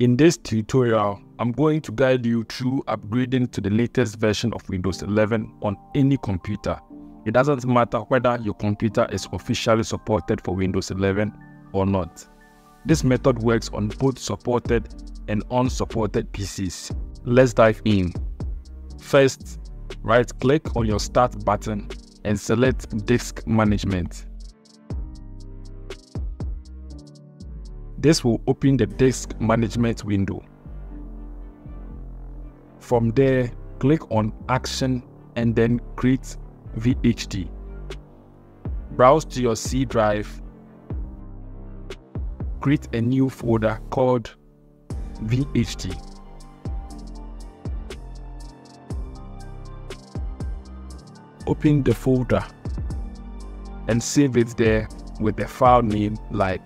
In this tutorial, I'm going to guide you through upgrading to the latest version of Windows 11 on any computer. It doesn't matter whether your computer is officially supported for Windows 11 or not. This method works on both supported and unsupported PCs. Let's dive in. First, right click on your Start button and select Disk Management. This will open the disk management window. From there, click on Action and then create VHD. Browse to your C drive. Create a new folder called VHD. Open the folder and save it there with a file name like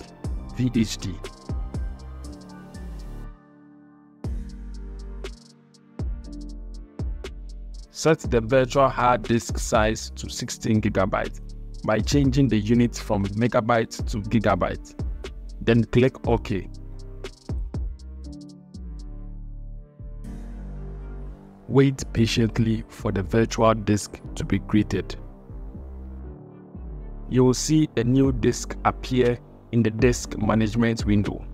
Set the virtual hard disk size to 16 GB by changing the unit from megabyte to gigabyte. Then click OK. Wait patiently for the virtual disk to be created. You will see a new disk appear in the disk management window,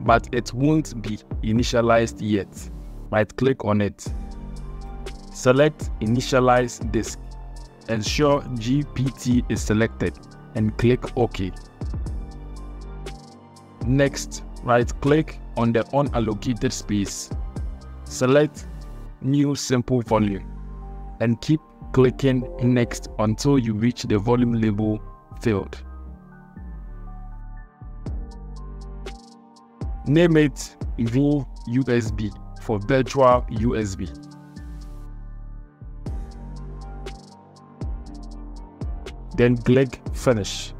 but it won't be initialized yet. Right click on it. Select Initialize Disk. Ensure GPT is selected and click OK. Next, right click on the unallocated space. Select New Simple Volume and keep clicking Next until you reach the volume label field. Name it VUSB for Virtual USB. Then click Finish.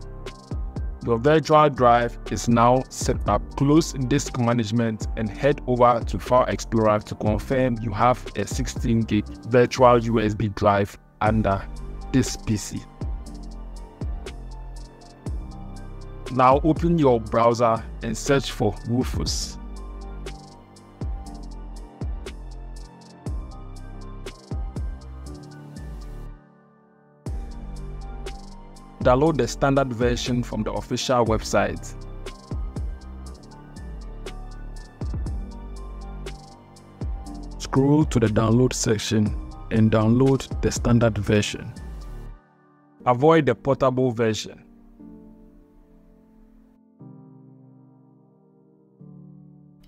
Your virtual drive is now set up. Close disk management and head over to File Explorer to confirm you have a 16 gig virtual USB drive under this PC. Now open your browser and search for Rufus. Download the standard version from the official website. Scroll to the download section and download the standard version. Avoid the portable version.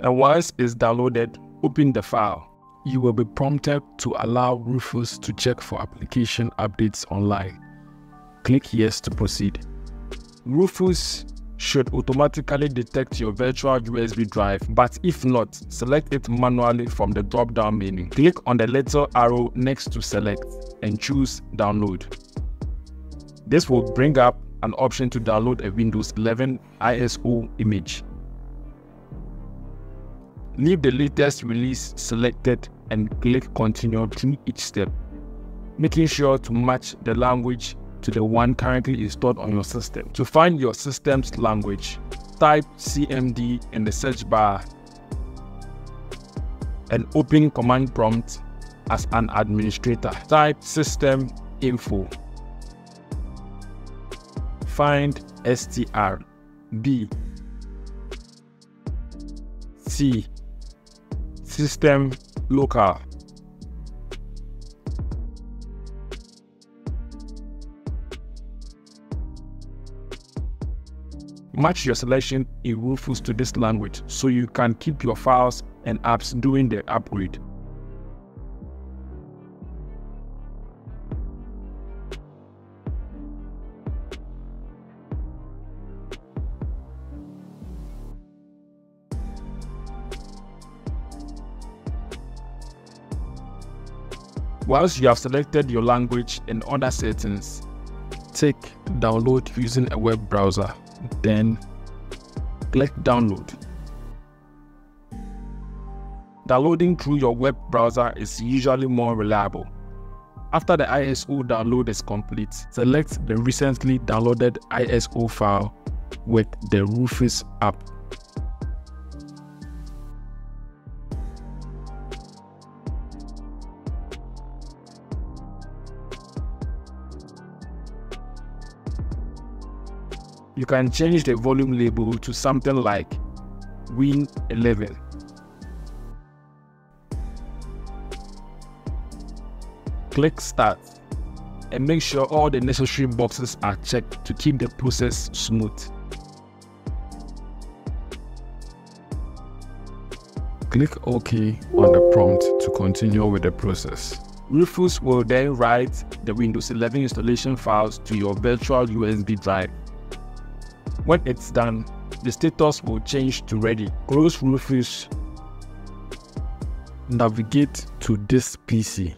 And once it's downloaded, open the file. You will be prompted to allow Rufus to check for application updates online. Click Yes to proceed. Rufus should automatically detect your virtual USB drive, but if not, select it manually from the drop-down menu. Click on the little arrow next to select and choose Download. This will bring up an option to download a Windows 11 ISO image. Leave the latest release selected and click continue through each step, making sure to match the language to the one currently installed on your system. To find your system's language, type CMD in the search bar and open command prompt as an administrator. Type system info. Find str b c system locale Match your selection in Rufus to this language so you can keep your files and apps during the upgrade. Once you have selected your language and other settings, tick download using a web browser, then click download. Downloading through your web browser is usually more reliable. After the ISO download is complete, select the recently downloaded ISO file with the Rufus app. You can change the volume label to something like Win 11. Click Start and make sure all the necessary boxes are checked to keep the process smooth. Click OK on the prompt to continue with the process. Rufus will then write the Windows 11 installation files to your virtual USB drive. When it's done, the status will change to ready. Close Rufus. Navigate to this PC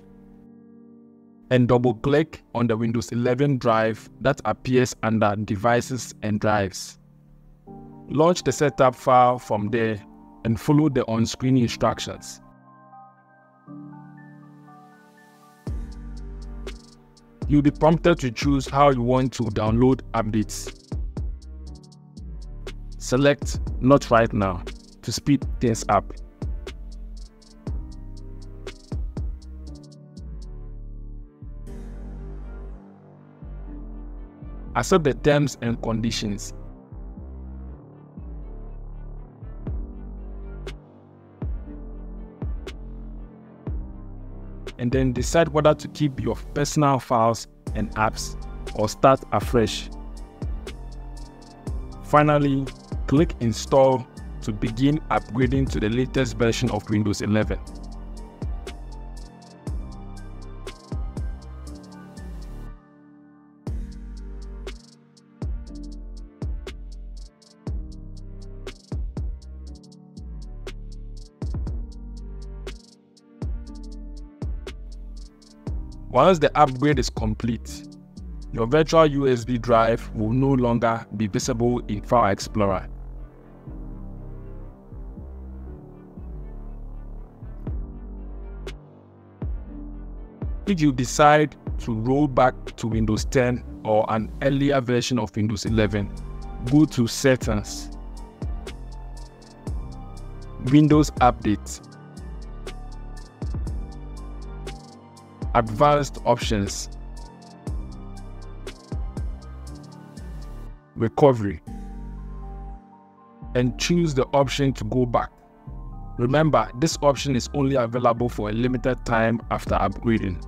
and double click on the Windows 11 drive that appears under devices and drives. Launch the setup file from there and follow the on-screen instructions. You'll be prompted to choose how you want to download updates. Select Not Right Now to speed things up. Accept the terms and conditions. And then decide whether to keep your personal files and apps or start afresh. Finally, click Install to begin upgrading to the latest version of Windows 11. Once the upgrade is complete, your virtual USB drive will no longer be visible in File Explorer. If you decide to roll back to Windows 10 or an earlier version of Windows 11, go to Settings, Windows Update, advanced options, recovery, and choose the option to go back. Remember, this option is only available for a limited time after upgrading.